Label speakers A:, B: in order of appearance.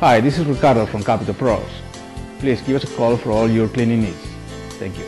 A: Hi, this is Ricardo from Capital Pros. Please give us a call for all your cleaning needs. Thank you.